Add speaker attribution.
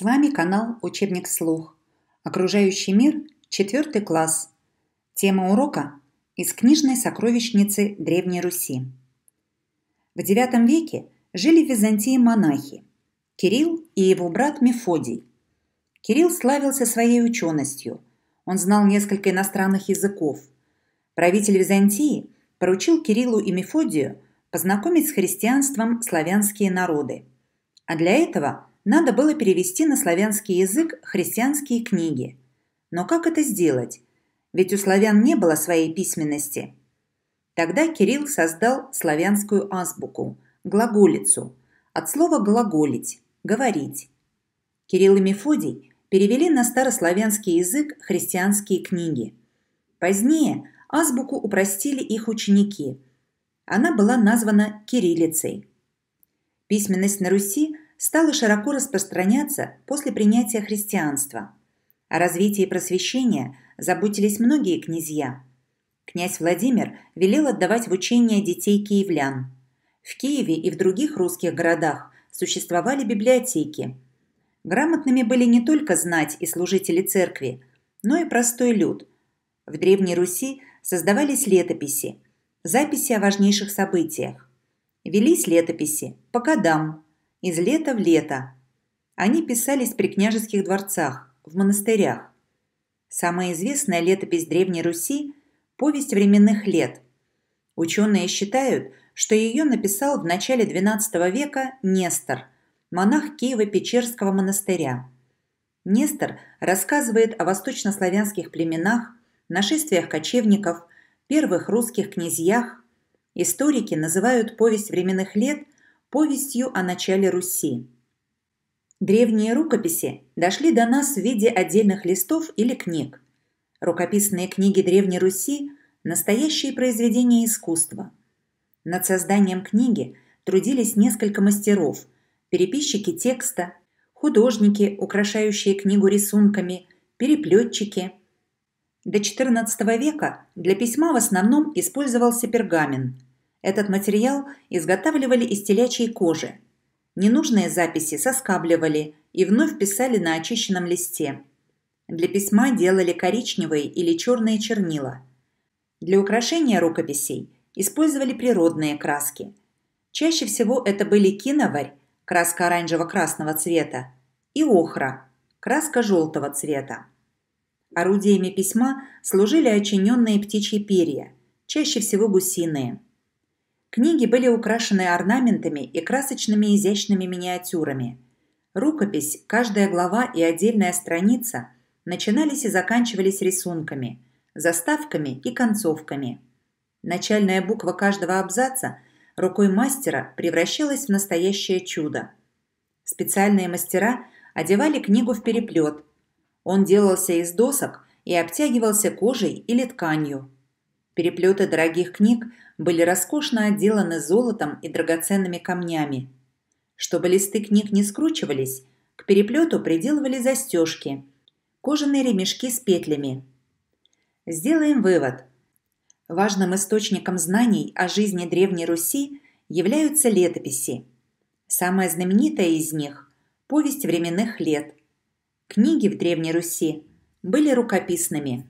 Speaker 1: С вами канал Учебник слух. Окружающий мир, четвертый класс. Тема урока из книжной сокровищницы Древней Руси. В IX веке жили в Византии монахи Кирилл и его брат Мефодий. Кирилл славился своей ученостью. Он знал несколько иностранных языков. Правитель Византии поручил Кириллу и Мефодию познакомить с христианством славянские народы. А для этого – надо было перевести на славянский язык христианские книги. Но как это сделать? Ведь у славян не было своей письменности. Тогда Кирилл создал славянскую азбуку, глаголицу, от слова «глаголить», «говорить». Кирилл и Мефодий перевели на старославянский язык христианские книги. Позднее азбуку упростили их ученики. Она была названа кириллицей. Письменность на Руси стала широко распространяться после принятия христианства. О развитии просвещения заботились многие князья. Князь Владимир велел отдавать в учение детей киевлян. В Киеве и в других русских городах существовали библиотеки. Грамотными были не только знать и служители церкви, но и простой люд. В Древней Руси создавались летописи, записи о важнейших событиях. Велись летописи по годам, из лета в лето. Они писались при княжеских дворцах, в монастырях. Самая известная летопись Древней Руси – «Повесть временных лет». Ученые считают, что ее написал в начале XII века Нестор, монах Киево-Печерского монастыря. Нестор рассказывает о восточнославянских племенах, нашествиях кочевников, первых русских князьях. Историки называют повесть временных лет повестью о начале Руси. Древние рукописи дошли до нас в виде отдельных листов или книг. Рукописные книги Древней Руси – настоящие произведения искусства. Над созданием книги трудились несколько мастеров, переписчики текста, художники, украшающие книгу рисунками, переплетчики. До XIV века для письма в основном использовался пергамент – этот материал изготавливали из телячьей кожи. Ненужные записи соскабливали и вновь писали на очищенном листе. Для письма делали коричневые или черные чернила. Для украшения рукописей использовали природные краски. Чаще всего это были киноварь, краска оранжево-красного цвета, и охра, краска желтого цвета. Орудиями письма служили очиненные птичьи перья, чаще всего гусиные – Книги были украшены орнаментами и красочными изящными миниатюрами. Рукопись, каждая глава и отдельная страница начинались и заканчивались рисунками, заставками и концовками. Начальная буква каждого абзаца рукой мастера превращалась в настоящее чудо. Специальные мастера одевали книгу в переплет. Он делался из досок и обтягивался кожей или тканью. Переплеты дорогих книг были роскошно отделаны золотом и драгоценными камнями. Чтобы листы книг не скручивались, к переплету приделывали застежки, кожаные ремешки с петлями. Сделаем вывод. Важным источником знаний о жизни Древней Руси являются летописи. Самая знаменитая из них – «Повесть временных лет». Книги в Древней Руси были рукописными –